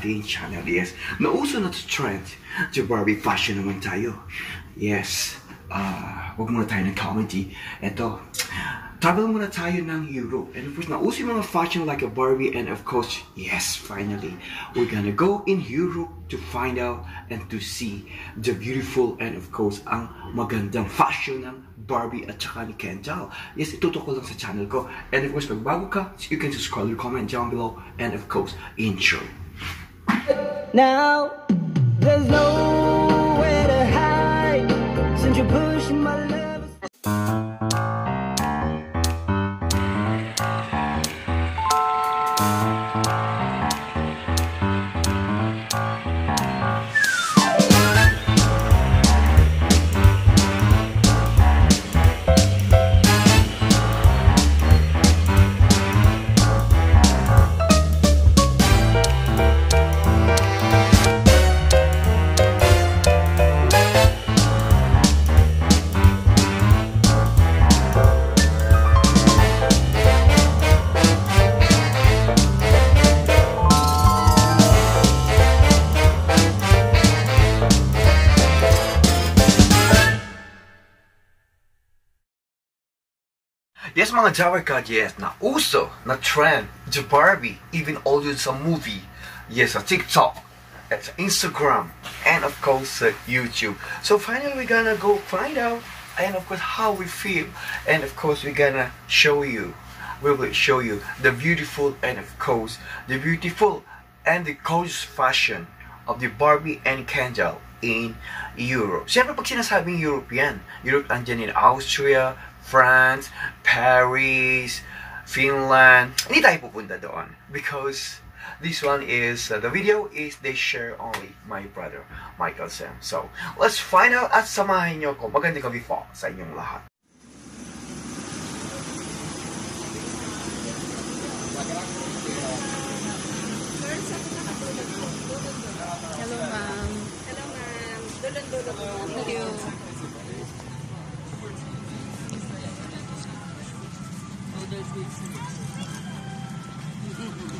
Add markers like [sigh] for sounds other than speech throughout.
ating channel yes na uso na to trend to Barbie fashion naman tayo yes ah wag muna tayo ng comedy eto travel muna tayo ng Europe and of course na uso yung mga fashion like a Barbie and of course yes finally we're gonna go in Europe to find out and to see the beautiful and of course ang magandang fashion ng Barbie at saka ni Ken doll. Yes, itutok lang sa channel ko. And of course, pag ka, you can scroll comment down below. And of course, enjoy. Now there's nowhere Yes, mga Java God, yes, na uso, na trend, the Barbie, even audio sa movie, yes, sa TikTok, at sa Instagram, and of course sa YouTube. So finally, we're gonna go find out, and of course, how we feel, and of course, we're gonna show you, we will show you the beautiful, and of course, the beautiful and the gorgeous fashion of the Barbie and Kendall in Europe. Siyempre, pag sinasabing European, Europe andyan in Austria, France, Paris, Finland. Hindi tayo pupunta doon because this one is uh, the video is they share only my brother Michael Sam. So, let's find out at samahin niyo ko. Magandang gabi po sa inyong lahat. Hello, ma'am. Hello, ma'am. Dulon-dulon. Thank you. Thank [laughs] you.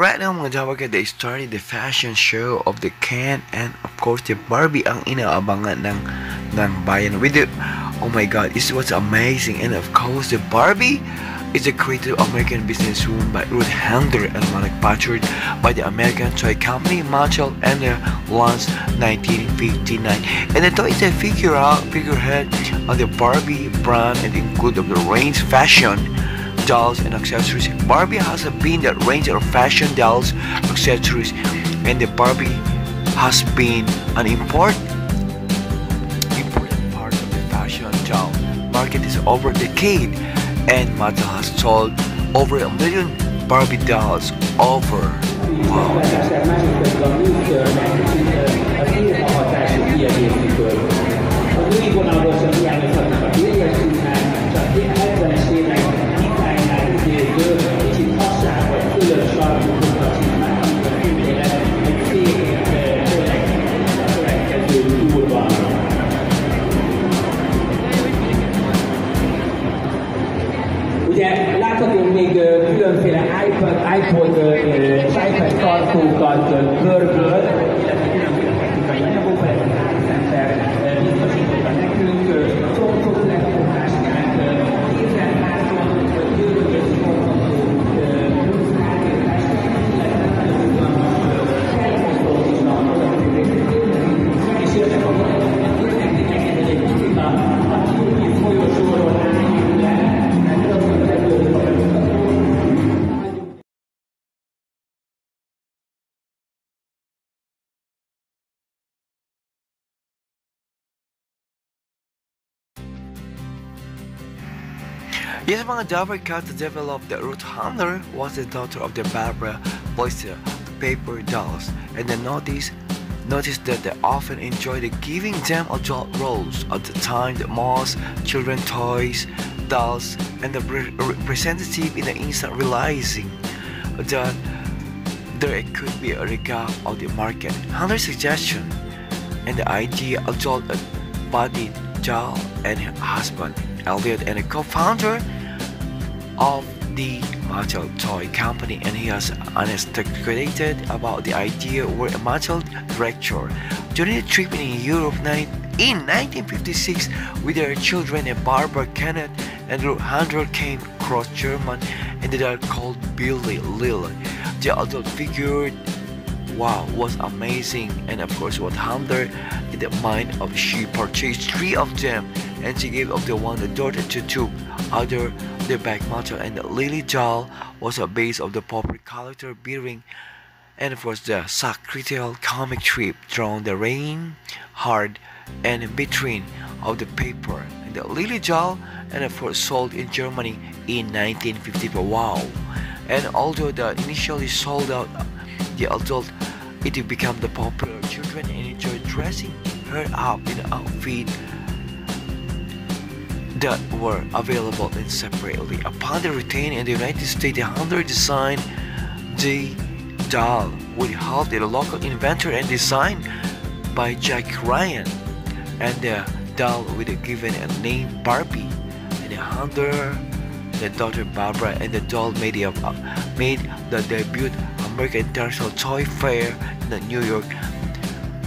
Right now mga Jawaka, they started the fashion show of the Ken and of course the Barbie ang inaabangan ng ng bayan with the oh my god this was amazing. And of course the Barbie is a creative American businesswoman by Ruth Handler and manufactured by the American toy company Mattel and launched 1959 and the toy is a figure out figurehead of the Barbie brand and include of the range fashion dolls and accessories. Barbie has been the range of fashion dolls, accessories, and the Barbie has been an important important part of the fashion doll market is over a decade, and Mattel has sold over a million Barbie dolls over. Wow. Yes, mga Dabber cat to develop the Ruth Handler was the daughter of the Barbara Boyster paper dolls, and the notice noticed that they often enjoyed giving them adult roles at the time that most children toys, dolls, and the representative in the instant realizing that there could be a regard of the market. Handler's suggestion and the idea adult bodied doll and her husband Elliot and a co-founder of the Mattel toy company and he has unexpected about the idea where a Mattel director during a trip in Europe in 1956 with their children and Barbara Kenneth and Handler came across German and they are called Bild Lilli. The adult figure wow was amazing. And of course what Handler in the mind of she purchased three of them. And she gave of the one the daughter to two other the back matter. And the Lilli doll was a base of the popular character bearing. And of course the sacrificial comic strip drawn the rain hard and between of the paper. And the Lilli doll and of course sold in Germany in 1954 wow. And although the initially sold out the adult it became the popular. Children and enjoy dressing her up in an outfit that were available in separately. Upon the retain in the United States, the Hunter designed the doll with help the local inventor and design by Jack Ryan, and the doll with a given a name Barbie, and the Hunter, the daughter Barbara, and the doll made the, uh, made the debut American International Toy Fair in New York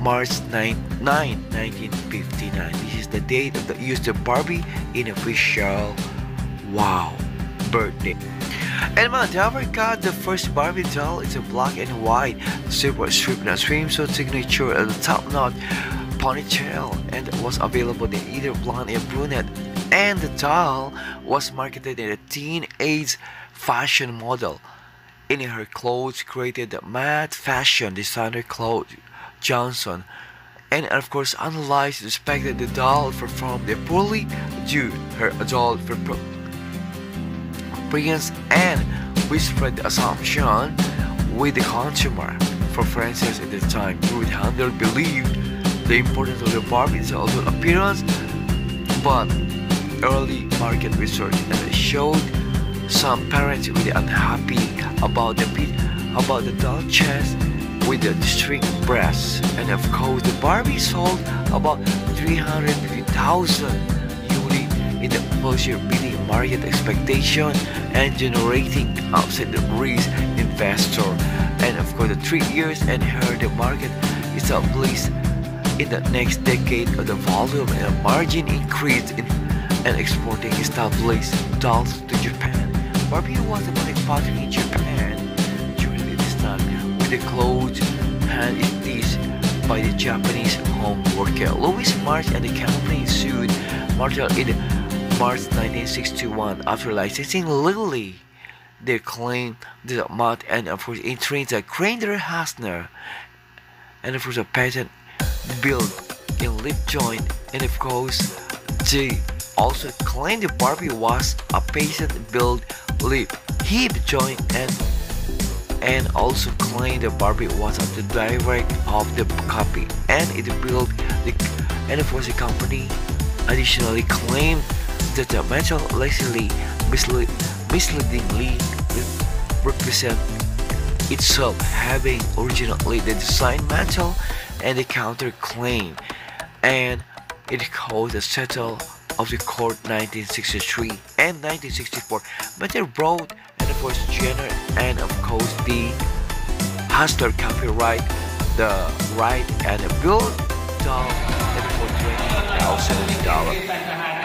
March 9, 9, 1959. This is the date of the of Barbie in official wow birthday. And my Dabber got the first Barbie doll is a black and white super strip and a swimsuit signature and a top knot ponytail and was available in either blonde or brunette. And the doll was marketed in a teenage fashion model. In her clothes created the mad fashion designer Claude Johnson. And of course, analyzed and suspected the doll performed the poorly due her adult appearance and whispered the assumption with the consumer. For Francis at the time, Ruth Handler believed the importance of the Barbie's adult appearance, but early market research showed some parents really unhappy about the about the doll chest with the distinct breasts and of course the Barbie sold about 350,000 units in the first year beating market expectation and generating upset risk in investor. And of course, the three years and her the market is at least in the next decade of the volume and margin increase in and exporting established dolls to Japan. Barbie was the manufacturing in Japan during this time with the clothes hand stitched by the Japanese home worker. Louis Marx and the company sued Mattel in March 1961 after licensing Lilli. They claimed that Mott and of course Intrinsa Grander Hasner and of course a patent built in lip joint and of course they also claimed the Barbie was a patent built lip hip joint and and also claimed the Barbie was the direct of the copy. And it built the the company. Additionally claimed that the Mattel allegedly mislead, misleadingly represent itself having originally the design Mattel and the counterclaim and it caused a settle of the court 1963 and 1964 but they wrote and course Jenner and of course the Hausser copyright the right and the bill down for $20,000